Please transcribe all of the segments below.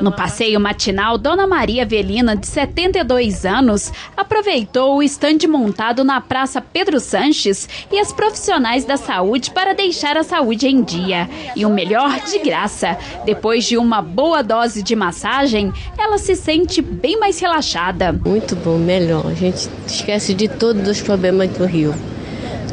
No passeio matinal, Dona Maria Velina, de 72 anos, aproveitou o estande montado na Praça Pedro Sanches e as profissionais da saúde para deixar a saúde em dia. E o melhor, de graça. Depois de uma boa dose de massagem, ela se sente bem mais relaxada. Muito bom, melhor. A gente esquece de todos os problemas do Rio.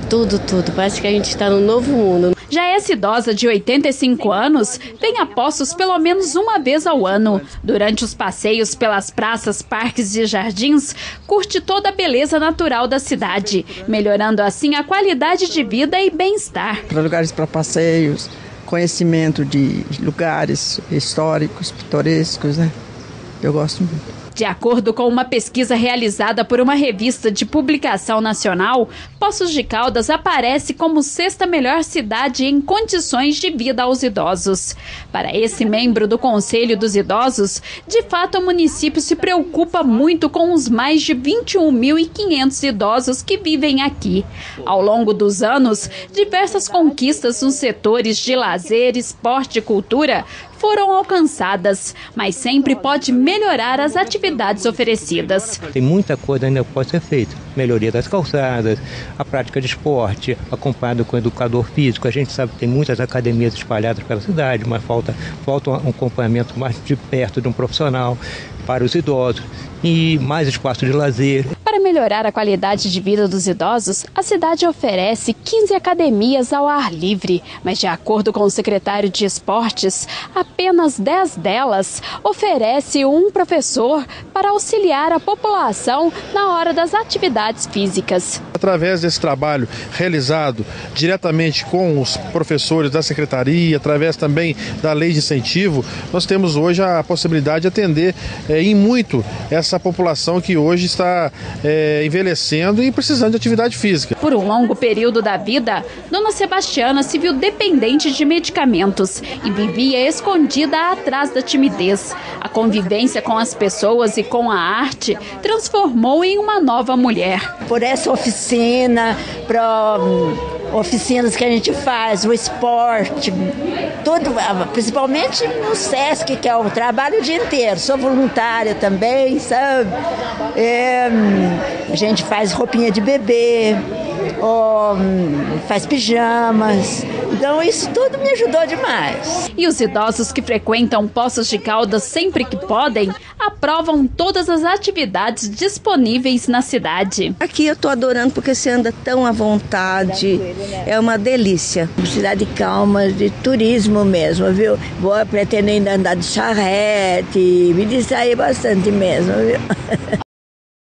Tudo, tudo. Parece que a gente está no novo mundo. Já essa idosa de 85 anos vem a Poços pelo menos uma vez ao ano. Durante os passeios pelas praças, parques e jardins, curte toda a beleza natural da cidade, melhorando assim a qualidade de vida e bem-estar. Para lugares para passeios, conhecimento de lugares históricos, pitorescos, né? Eu gosto muito. De acordo com uma pesquisa realizada por uma revista de publicação nacional, Poços de Caldas aparece como sexta melhor cidade em condições de vida aos idosos. Para esse membro do Conselho dos Idosos, de fato o município se preocupa muito com os mais de 21.500 idosos que vivem aqui. Ao longo dos anos, diversas conquistas nos setores de lazer, esporte e cultura foram alcançadas, mas sempre pode melhorar as atividades oferecidas. Tem muita coisa ainda que pode ser feita. Melhoria das calçadas, a prática de esporte, acompanhado com o educador físico. A gente sabe que tem muitas academias espalhadas pela cidade, mas falta, falta um acompanhamento mais de perto de um profissional para os idosos e mais espaço de lazer. Melhorar a qualidade de vida dos idosos, a cidade oferece 15 academias ao ar livre, mas de acordo com o secretário de Esportes, apenas 10 delas oferece um professor para auxiliar a população na hora das atividades físicas. Através desse trabalho realizado diretamente com os professores da secretaria, através também da lei de incentivo, nós temos hoje a possibilidade de atender é, em muito essa população que hoje está é, envelhecendo e precisando de atividade física. Por um longo período da vida, Dona Sebastiana se viu dependente de medicamentos e vivia escondida atrás da timidez. A convivência com as pessoas e com a arte transformou em uma nova mulher. Por essa oficina, para oficinas que a gente faz, o esporte, tudo, principalmente no SESC, que é o trabalho o dia inteiro. Sou voluntária também, sabe? É, a gente faz roupinha de bebê, faz pijamas. Então isso tudo me ajudou demais. E os idosos que frequentam Poços de Caldas sempre que podem, aprovam todas as atividades disponíveis na cidade. Aqui eu tô adorando porque você anda tão à vontade. É uma delícia. Cidade calma, de turismo mesmo, viu? Vou pretendendo andar de charrete, me distrair bastante mesmo, viu?